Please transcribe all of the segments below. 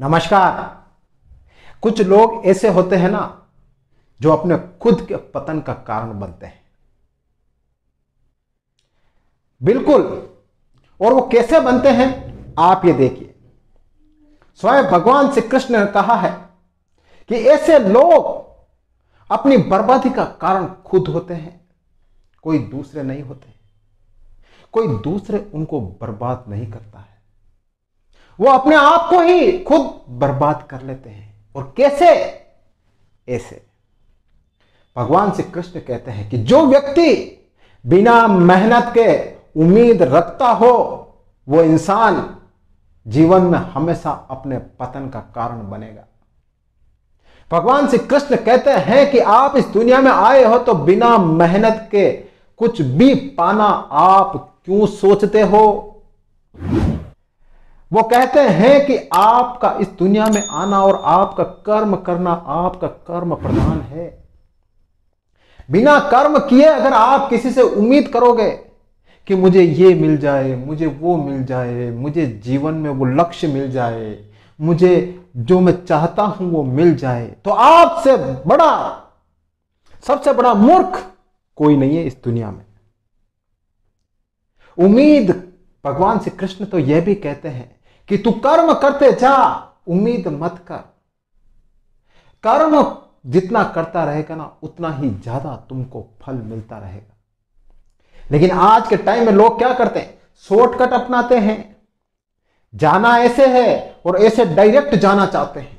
नमस्कार। कुछ लोग ऐसे होते हैं ना, जो अपने खुद के पतन का कारण बनते हैं। बिल्कुल। और वो कैसे बनते हैं, आप ये देखिए। स्वयं भगवान श्री कृष्ण ने कहा है कि ऐसे लोग अपनी बर्बादी का कारण खुद होते हैं, कोई दूसरे नहीं होते। कोई दूसरे उनको बर्बाद नहीं करता है। वो अपने आप को ही खुद बर्बाद कर लेते हैं। और कैसे? ऐसे। भगवान श्री कृष्ण कहते हैं कि जो व्यक्ति बिना मेहनत के उम्मीद रखता हो, वो इंसान जीवन में हमेशा अपने पतन का कारण बनेगा। भगवान श्री कृष्ण कहते हैं कि आप इस दुनिया में आए हो तो बिना मेहनत के कुछ भी पाना आप क्यों सोचते हो? वो कहते हैं कि आपका इस दुनिया में आना और आपका कर्म करना आपका कर्म प्रधान है। बिना कर्म किए अगर आप किसी से उम्मीद करोगे कि मुझे ये मिल जाए, मुझे वो मिल जाए, मुझे जीवन में वो लक्ष्य मिल जाए, मुझे जो मैं चाहता हूँ वो मिल जाए तो आपसे बड़ा, सबसे बड़ा मूर्ख कोई नहीं है इस दुनिया में। उम्मीद, भगवान श्री कृष्ण तो यह भी कहते हैं कि तू कर्म करते जा, उम्मीद मत कर। कर्म जितना करता रहेगा ना, उतना ही ज़्यादा तुमको फल मिलता रहेगा। लेकिन आज के टाइम में लोग क्या करते हैं? शॉर्टकट अपनाते हैं। जाना ऐसे है और ऐसे डायरेक्ट जाना चाहते हैं।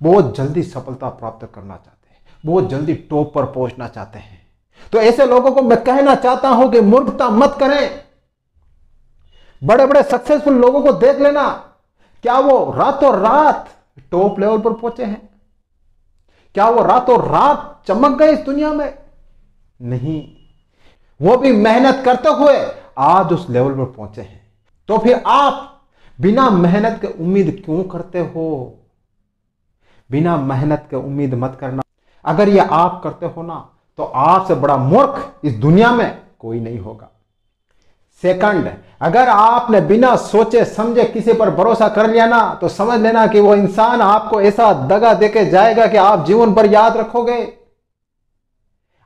बहुत जल्दी सफलता प्राप्त करना चाहते हैं। बहुत जल्दी टॉप पर पहुँचना चाहते हैं। तो ऐसे लोगों को मैं कहना चाहता हूँ कि मूर्खता मत करें। बड़े बड़े सक्सेसफुल लोगों को देख लेना। क्या वो रातों रात टॉप लेवल पर पहुँचे हैं? क्या वो रातों रात चमक गए इस दुनिया में? नहीं। वो भी मेहनत करते हुए आज उस लेवल पर पहुँचे हैं। तो फिर आप बिना मेहनत के उम्मीद क्यों करते हो? बिना मेहनत के उम्मीद मत करना। अगर ये आप करते हो ना तो आपसे बड़ा मूर्ख इस दुनिया में कोई नहीं होगा। सेकंड, अगर आपने बिना सोचे, समझे किसी पर भरोसा कर लिया ना तो समझ लेना कि वो इंसान आपको ऐसा दगा देके जाएगा कि आप जीवन पर याद रखोगे।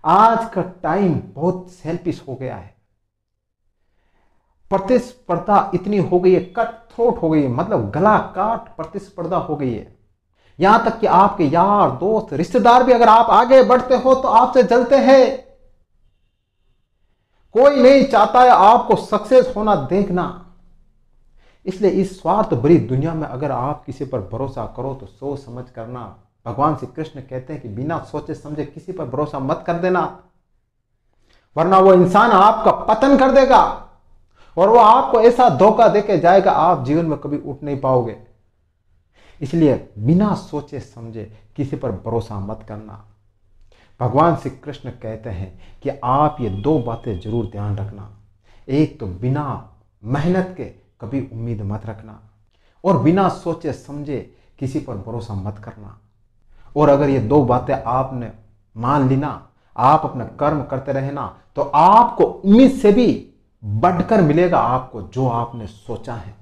आज का टाइम बहुत सेल्फिश हो गया है। प्रतिस्पर्धा इतनी हो गई है कट थ्रोट हो गई है मतलब गला काट प्रतिस्पर्धा हो गई है। यहाँ तक कि आपके यार, दोस्त, रिश्तेदार भी अगर आप आगे बढ़ते हो तो आपसे जलते हैं। कोई नहीं चाहता है आपको सक्सेस होना देखना। इसलिए इस स्वार्थ भरी दुनिया में अगर आप किसी पर भरोसा करो तो सोच समझ करना। भगवान श्री कृष्ण कहते हैं कि बिना सोचे समझे किसी पर भरोसा मत कर देना, वरना वो इंसान आपका पतन कर देगा और वो आपको ऐसा धोखा देके जाएगा, आप जीवन में कभी उठ नहीं पाओगे। इसलिए बिना सोचे समझे किसी पर भरोसा मत करना। भगवान श्री कृष्ण कहते हैं कि आप ये दो बातें ज़रूर ध्यान रखना। एक तो बिना मेहनत के कभी उम्मीद मत रखना और बिना सोचे समझे किसी पर भरोसा मत करना। और अगर ये दो बातें आपने मान ली ना आप अपना कर्म करते रहे ना तो आपको उम्मीद से भी बढ़कर मिलेगा आपको जो आपने सोचा है।